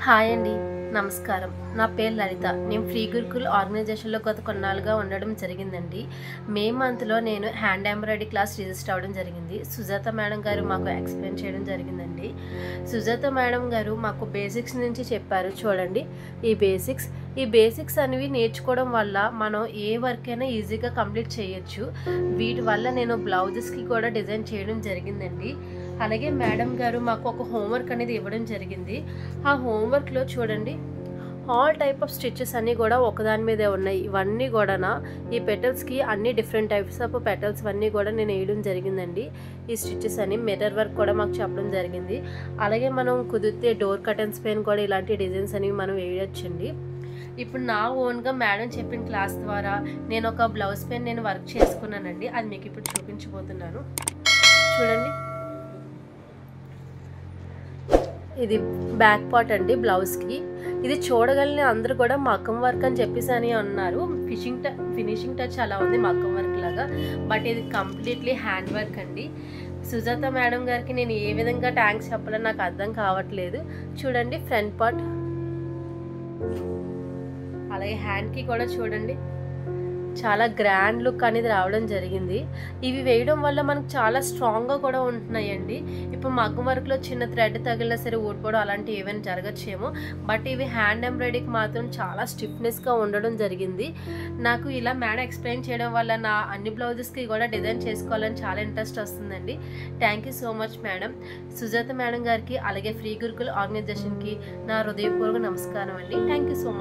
Hi అండి. నమస్కారం. నా పేరు లలిత. నేను ఫ్రీ గురుకుల్ ఆర్గనైజేషన్లో గత కొన్నాళ్ళుగా ఉండడం జరిగిందండి. మే మంత్లో నేను హ్యాండ్ ఎంబ్రాయిడరీ క్లాస్ రిజిస్టర్ అవ్వడం జరిగింది. సుజాత మేడం గారు మాకు ఎక్స్ప్లెయిన్ చేయడం జరిగిందండి. సుజాత మేడం గారు మాకు బేసిక్స్ నుంచి చెప్పారు చూడండి. ఈ బేసిక్స్. ఈ బేసిక్స్ అనేవి నేర్చుకోవడం వల్ల మనం ఏ వర్క్ అయినా ఈజీగా కంప్లీట్ చేయొచ్చు. వీటి వల్ల నేను బ్లౌజెస్కి కూడా డిజైన్ చేయడం జరిగిందండి. అలాగే మేడం గారు మాకు ఒక హోంవర్క్ అనేది ఇవ్వడం జరిగింది. ఆ హోంవర్క్లో చూడండి ఆల్ టైప్ ఆఫ్ స్టిచెస్ అన్నీ కూడా ఒకదాని మీదే ఉన్నాయి. ఇవన్నీ కూడా ఈ పెటల్స్కి అన్ని డిఫరెంట్ టైప్స్ ఆఫ్ పెటల్స్ అన్నీ కూడా నేను వేయడం జరిగిందండి. ఈ స్టిచెస్ అని మిర్రర్ వర్క్ కూడా మాకు చెప్పడం జరిగింది. అలాగే మనం కుదిరితే డోర్ కటన్స్ పైన కూడా ఇలాంటి డిజైన్స్ అనేవి మనం వేయొచ్చండి. ఇప్పుడు నా ఓన్గా మేడం చెప్పిన క్లాస్ ద్వారా నేను ఒక బ్లౌజ్ పెయిన్ నేను వర్క్ చేసుకున్నానండి. అది మీకు ఇప్పుడు చూపించబోతున్నాను. చూడండి. ఇది బ్యాక్ పార్ట్ అండి బ్లౌజ్కి. ఇది చూడగలిగిన అందరూ కూడా మగ్గం వర్క్ అని చెప్పేసి అని అన్నారు. ఫిషింగ్ ట ఫినిషింగ్ టచ్ అలా ఉంది మగ్గం వర్క్ లాగా. బట్ ఇది కంప్లీట్లీ హ్యాండ్ వర్క్ అండి. సుజాత మేడం గారికి నేను ఏ విధంగా ట్యాంక్స్ చెప్పాలో నాకు అర్థం కావట్లేదు. చూడండి ఫ్రంట్ పార్ట్. అలాగే హ్యాండ్కి కూడా చూడండి. చాలా గ్రాండ్ లుక్ అనేది రావడం జరిగింది. ఇవి వేయడం వల్ల మనకు చాలా స్ట్రాంగ్గా కూడా ఉంటున్నాయండి. ఇప్పుడు మగ్గం వర్క్లో చిన్న థ్రెడ్ తగిలినా సరే ఊడిపోవడం అలాంటివి ఏమైనా జరగచ్చేమో. బట్ ఇవి హ్యాండ్ ఎంబ్రాయిడరీకి మాత్రం చాలా స్టిఫ్నెస్గా ఉండడం జరిగింది. నాకు ఇలా మేడం ఎక్స్ప్లెయిన్ చేయడం వల్ల నా అన్ని బ్లౌజెస్కి కూడా డిజైన్ చేసుకోవాలని చాలా ఇంట్రెస్ట్ వస్తుందండి. Thank you so much madam Sujatha madam గారికి అలాగే ఫ్రీ గురుకుల్ ఆర్గనైజేషన్కి నా హృదయపూర్వక నమస్కారం అండి. Thank you so much